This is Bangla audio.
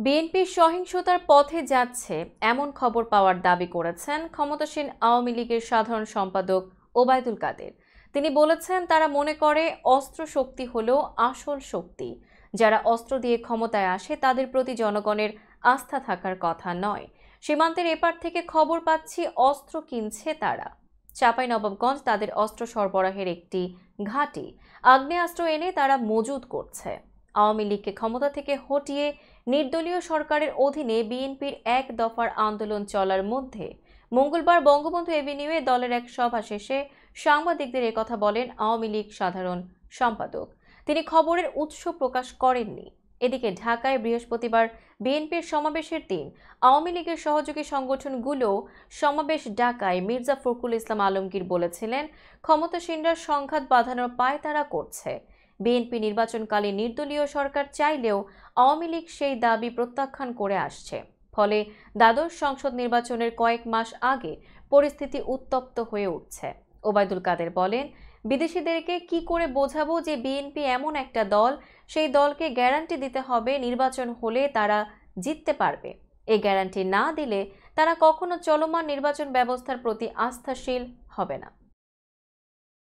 বিএনপি সহিংসতার পথে যাচ্ছে এমন খবর পাওয়ার দাবি করেছেন ক্ষমতাসীন আওয়ামী লীগের সাধারণ সম্পাদক ওবায়দুল কাদের। তিনি বলেছেন, তারা মনে করে অস্ত্র শক্তি হলো আসল শক্তি। যারা অস্ত্র দিয়ে ক্ষমতায় আসে, তাদের প্রতি জনগণের আস্থা থাকার কথা নয়। সীমান্তের এপার থেকে খবর পাচ্ছি, অস্ত্র কিনছে তারা। চাপাই নবাবগঞ্জ তাদের অস্ত্র সরবরাহের একটি ঘাঁটি। আগ্নেয়াস্ত্র এনে তারা মজুদ করছে। আওয়ামী লীগকে ক্ষমতা থেকে হটিয়ে নির্দলীয় সরকারের অধীনে বিএনপির এক দফার আন্দোলন চলার মধ্যে মঙ্গলবার বঙ্গবন্ধু এভিনিউয়ে দলের এক সভা শেষে সাংবাদিকদের একথা বলেন আওয়ামী লীগ সাধারণ সম্পাদক। তিনি খবরের উৎস প্রকাশ করেননি। এদিকে ঢাকায় বৃহস্পতিবার বিএনপির সমাবেশের দিন আওয়ামী লীগের সহযোগী সংগঠনগুলো সমাবেশ ডাকায় মির্জা ফখরুল ইসলাম আলমগীর বলেছিলেন, ক্ষমতাসীনরা সংঘাত বাঁধানোর পায় তারা করছে। বিএনপি নির্বাচনকালে নির্দলীয় সরকার চাইলেও আওয়ামী লীগ সেই দাবি প্রত্যাখ্যান করে আসছে। ফলে দ্বাদশ সংসদ নির্বাচনের কয়েক মাস আগে পরিস্থিতি উত্তপ্ত হয়ে উঠছে। ওবায়দুল কাদের বলেন, বিদেশিদেরকে কি করে বোঝাবো যে বিএনপি এমন একটা দল, সেই দলকে গ্যারান্টি দিতে হবে নির্বাচন হলে তারা জিততে পারবে। এই গ্যারান্টি না দিলে তারা কখনো চলমান নির্বাচন ব্যবস্থার প্রতি আস্থাশীল হবে না।